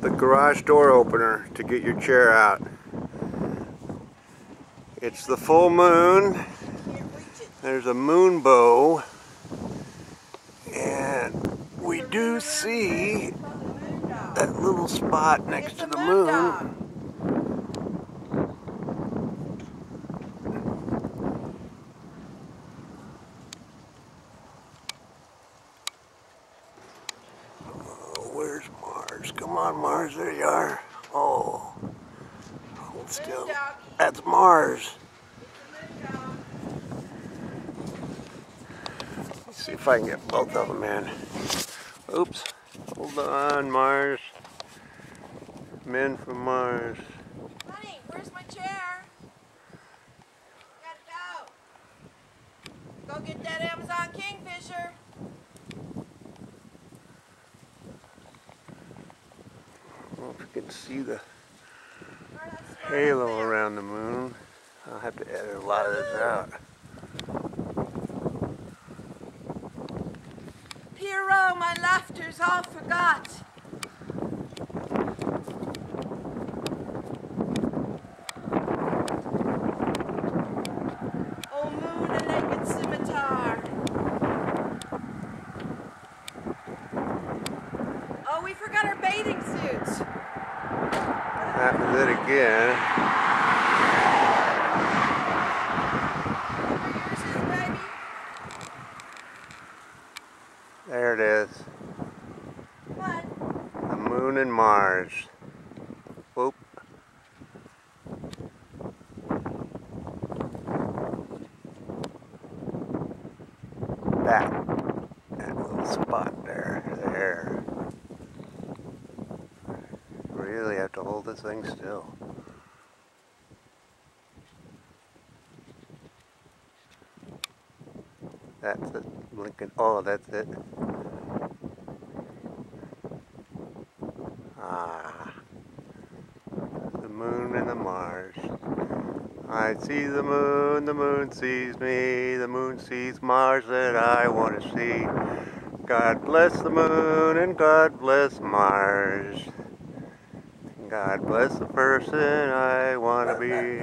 the garage door opener to get your chair out. It's the full moon. There's a moon bow. And we do see that little spot next to the moon. where's Mars? Come on, Mars. There you are. Oh. Hold still. That's Mars. Let's see if I can get both of them in. Oops. Hold on, Mars. Men from Mars. Honey, where's my chair? Gotta go. Go get that Amazon Kingfisher. Well, if you can see the halo around the moon, I'll have to edit a lot of this out. Pierrot, my laughter's all forgot. Oh. Oh, we forgot our bathing suits. Happens it again. There it is. What? The moon and Mars. Whoop. That. That little spot there. There. Really have to hold this thing still. That's it. Blinking. Oh, that's it. Ah. The moon and the Mars. I see the moon, the moon sees me, the moon sees Mars that I want to see. God bless the moon and God bless Mars. God bless the person I want to be.